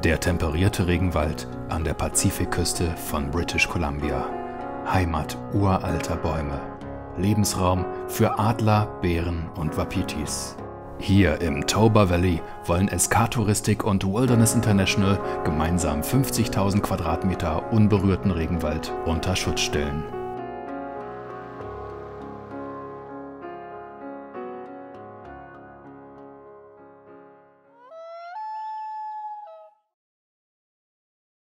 Der temperierte Regenwald an der Pazifikküste von British Columbia. Heimat uralter Bäume. Lebensraum für Adler, Bären und Wapitis. Hier im Toba Valley wollen SK Touristik und Wilderness International gemeinsam 50.000 Quadratmeter unberührten Regenwald unter Schutz stellen.